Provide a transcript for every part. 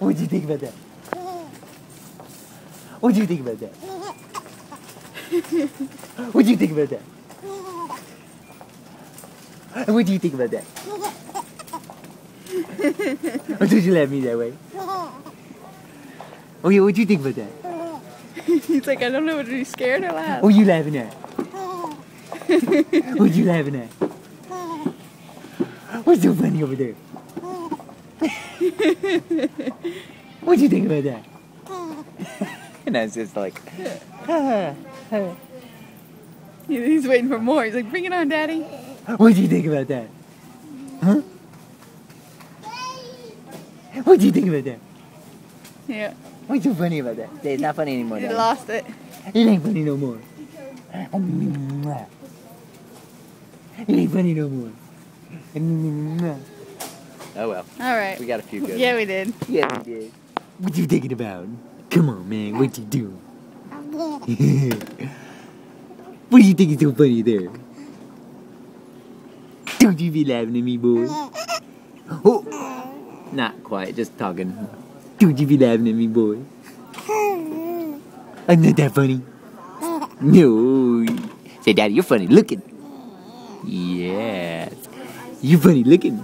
What do you think about that? What do you think about that? What do you think about that? What do you think about that? Or did you laugh me that way? Oh yeah, what do you think about that? He's like, I don't know whether he's scared or laugh. What you laughing at? What are you laughing at? What's so funny over there? what do you think about that? and I was just like, He's waiting for more. He's like, bring it on, daddy. what do you think about that? Huh? What do you think about that? Yeah, What's so funny about that? It's not funny anymore. Daddy. lost it. It ain't funny no more. It ain't funny no more. Oh well, All right. we got a few good. Yeah, we did. Yeah, we did. What you thinking about? Come on, man. What you doing? what do you think is so funny there? Don't you be laughing at me, boy? Oh, not quite. Just talking. Don't you be laughing at me, boy? I'm not that funny. No. Say, Daddy, you're funny looking. Yes. You're funny looking.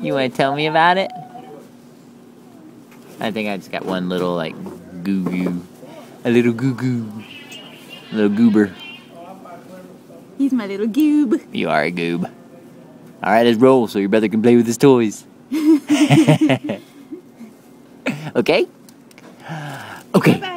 You want to tell me about it? I think I just got one little like goo goo, a little goo goo, A little goober. He's my little goob. You are a goob. All right, let's roll so your brother can play with his toys. okay? Okay. Bye bye.